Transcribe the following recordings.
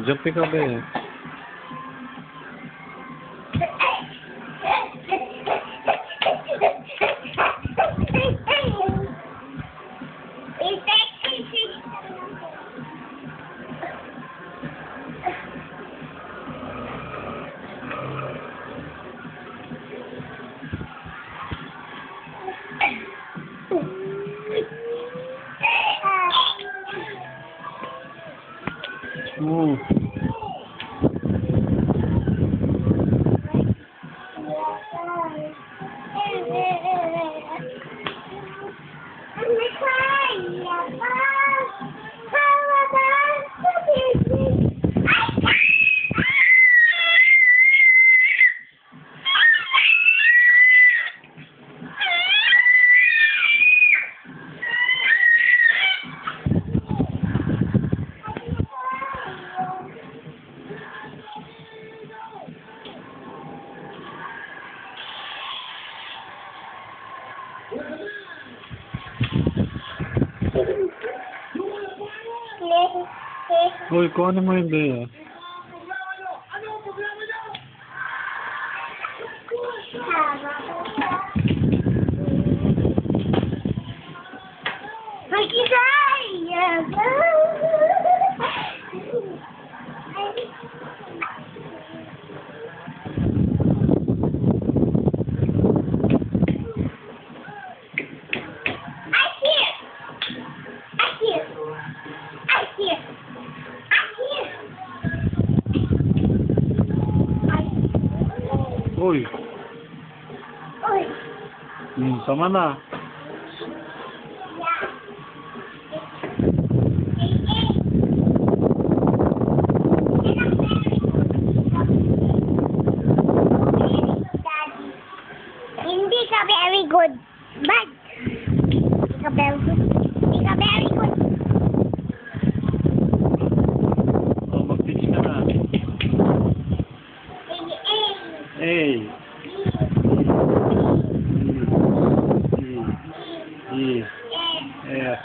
जब पिकअप है muito Foi quando mãe dela. Vai! Uy, hmm, tama na. Hindi ka very good. Bad. Hindi ka very good. A. E. E. Eh, F.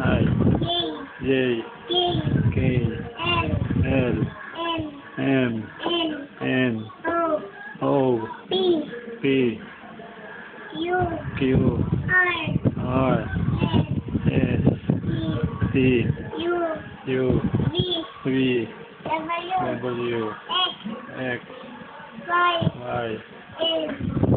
I. J. K. L. M. N. O. P. Q. R. S. T. U, V. W. X. Y, Y.